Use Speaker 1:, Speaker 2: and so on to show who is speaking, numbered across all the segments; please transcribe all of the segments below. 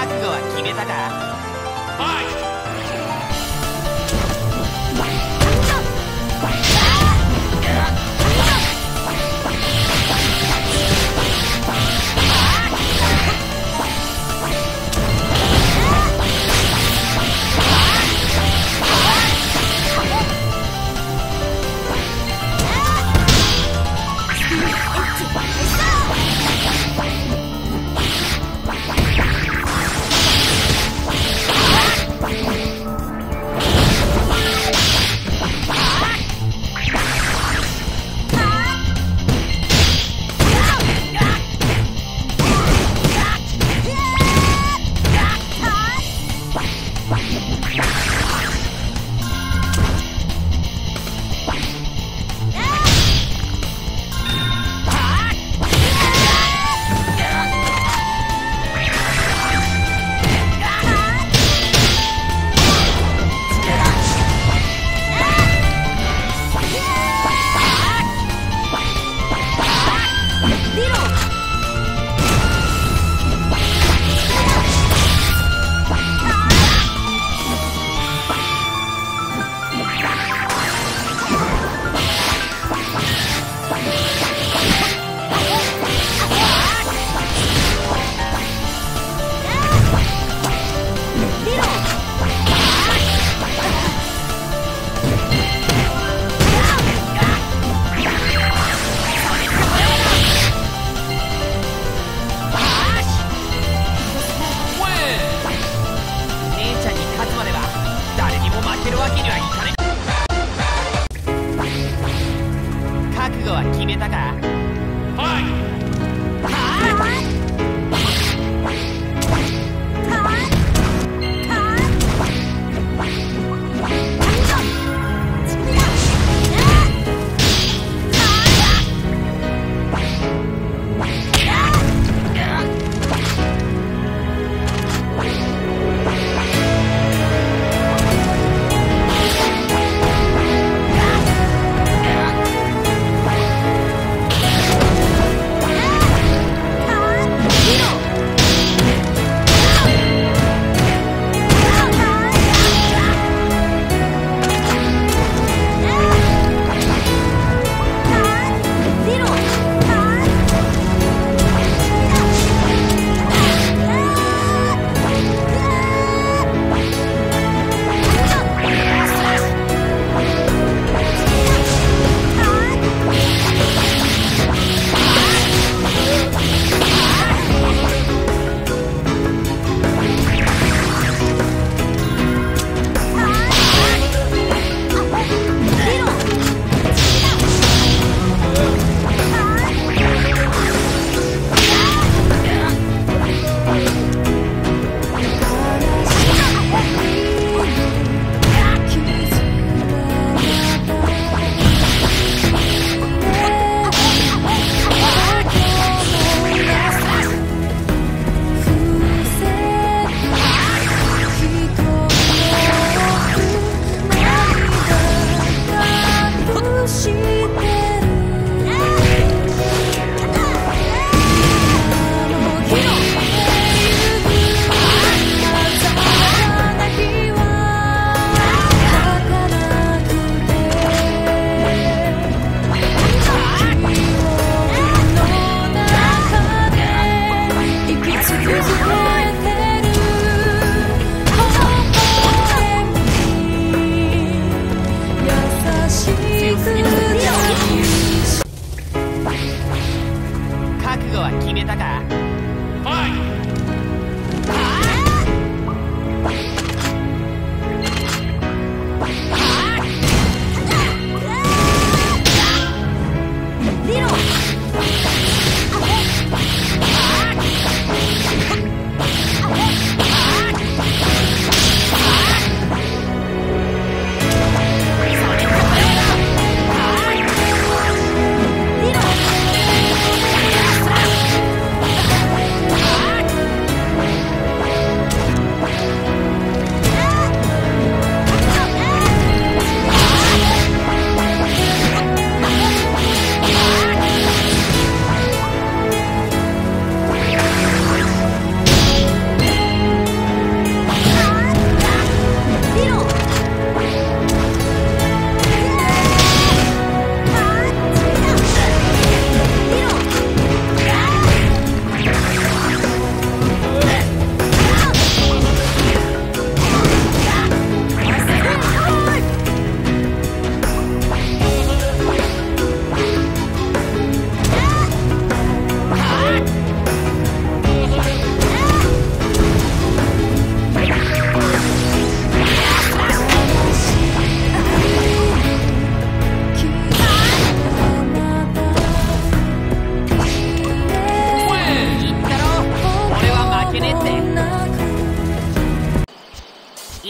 Speaker 1: 覚悟は決めたか。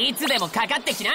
Speaker 1: いつでもかかってきな。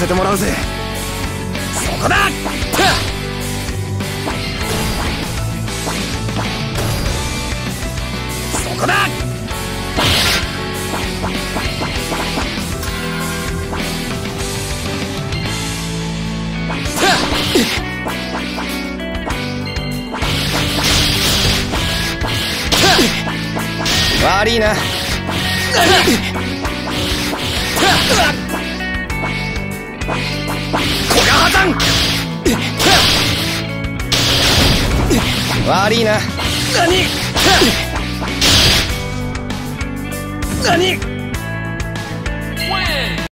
Speaker 2: せてもらうぜ。そこだ。そこだ。悪いなこりゃ破ん。悪いな。何？何？